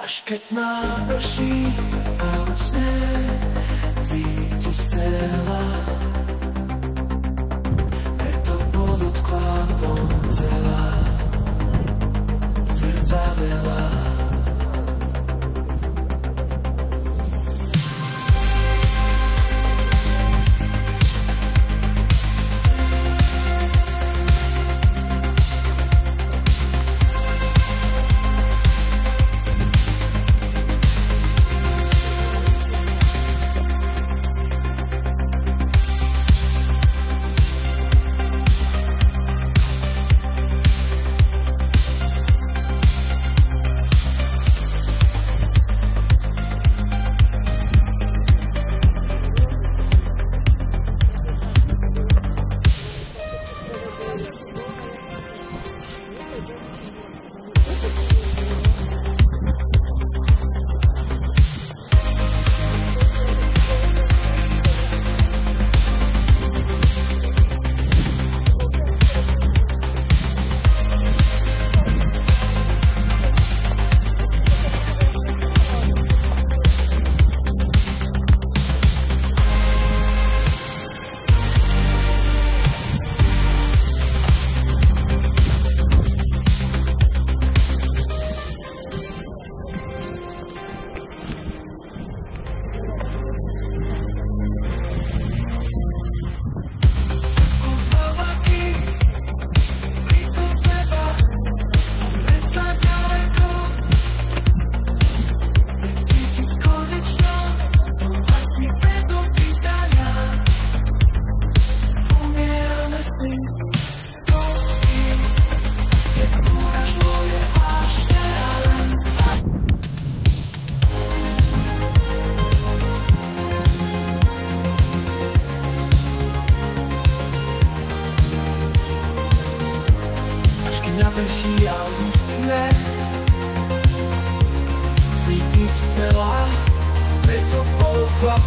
Až keď naprší a usne, cítiš celá. Preto pod odklápom celá, srdca veľa.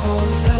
holds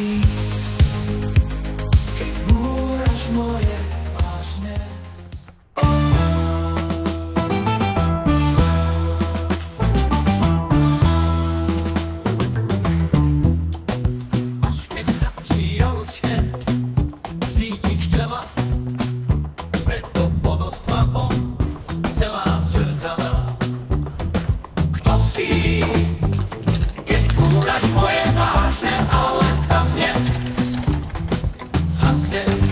see I said.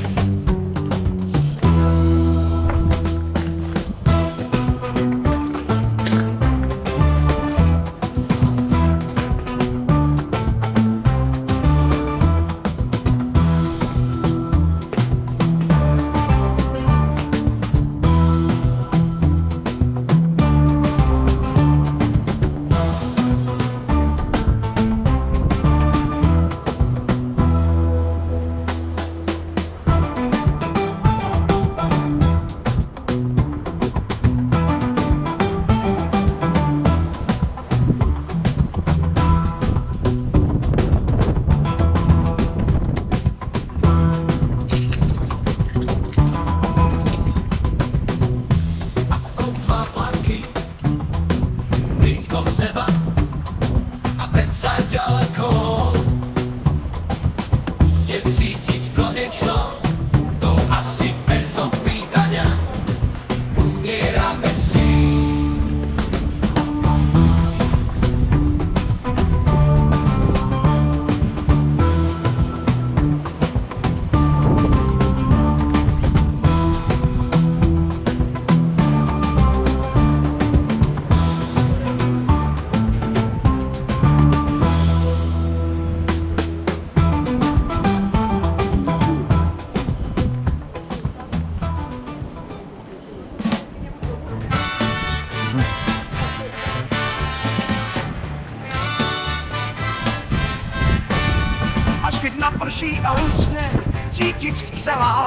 Naprší a usne, cítiť chcela,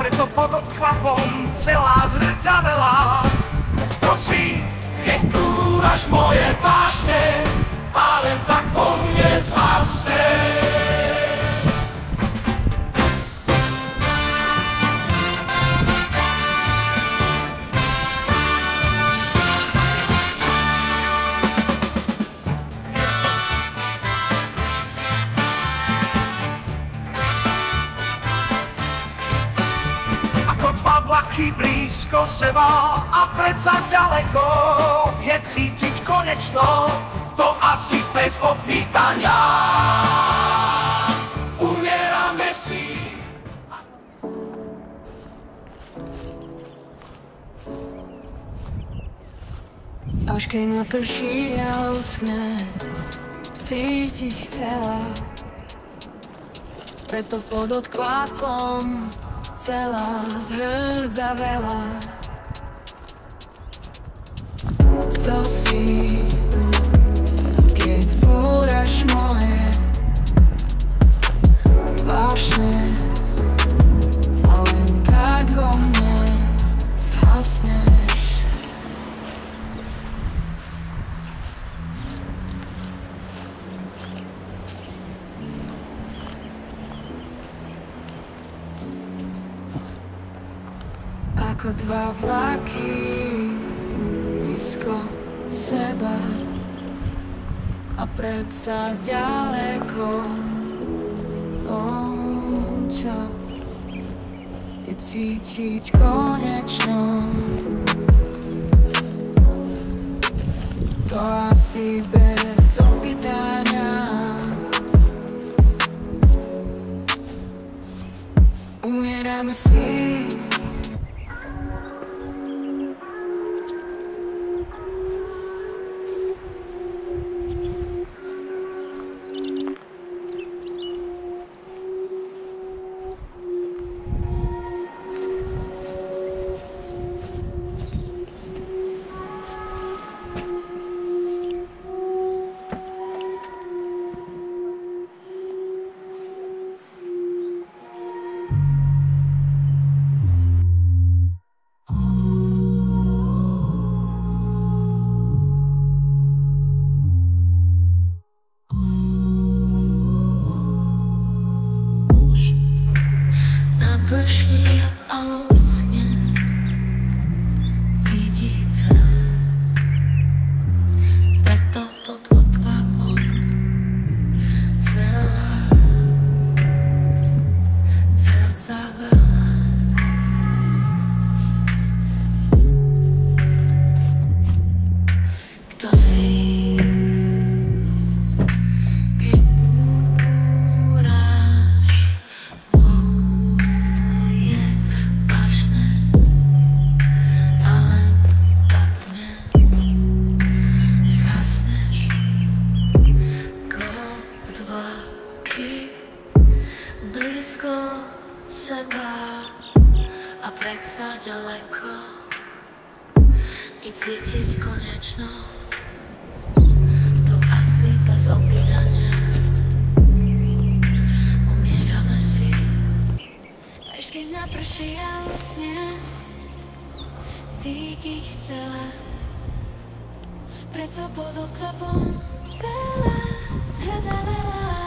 preto pod odchlapom celá zrcadela. Prosím, keď búraš moje vášne, a len tak vo mne zhasneš. Vlaky blízko seba a predsa ďaleko je cítiť konečno, To asi bez opýtania. Umierame si. Až keď naprší a uschne, cítiť chcela. Preto pod odklapom celá zhrdzavela. Kto si, Ako dva vlaky blízko seba. A predsa ďaleko on čo je cítiť konečno. To asi bez opýtania. Umierame si Naprší naprší a usne, cítiť chcela. Preto pod odklapom celá zhrdzavela. Kto